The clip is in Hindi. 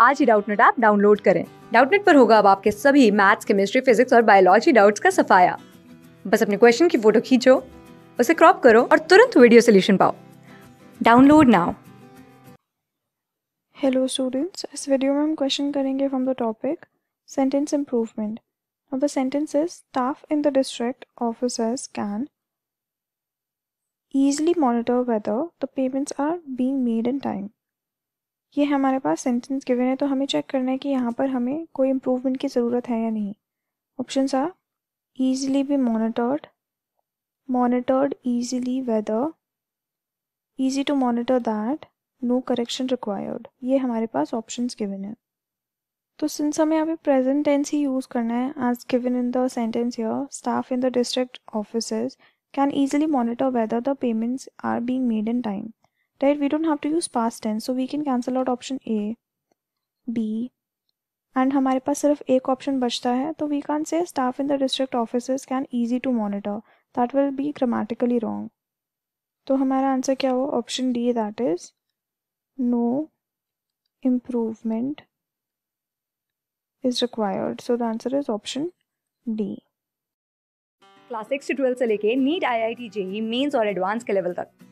आज ही डाउटनेट ऐप डाउनलोड करें। डाउटनेट पर होगा अब आपके सभी मैथ्स, केमिस्ट्री, फिजिक्स और बायोलॉजी डाउट्स का सफाया। बस अपने क्वेश्चन की फ़ोटो खींचो, उसे क्रॉप करो और तुरंत वीडियो सोल्यूशन पाओ। Download now. हेलो स्टूडेंट्स इस वीडियो में हम क्वेश्चन करेंगे from the topic sentence improvement Now the sentence is, staff in the district offices can easily monitor whether the payments are being made in time. ये हमारे पास सेंटेंस गिवन है तो हमें चेक करना है कि यहाँ पर हमें कोई इम्प्रूवमेंट की ज़रूरत है या नहीं। Option are easily be monitored monitored easily whether, easy to monitor that, no correction required ये हमारे पास ऑप्शंस गिवन है। तो सिंस हमें यहाँ पे प्रेजेंट टेंस ही यूज़ करना है as given in the sentence here staff in the district officers can easily monitor whether the payments are being made in time right? We don't have to use past tense, so we can cancel out option a, b. And हमारे पास सिर्फ़ एक ऑप्शन बचता है तो we can say staff in the district office can easy to monitor that will be grammatically wrong तो हमारा आंसर क्या हो option D that is no improvement is required so the answer is option D class six से ट्वेल्थ से लेके NEET I I T JEE mains और एडवांस के लेवल तक।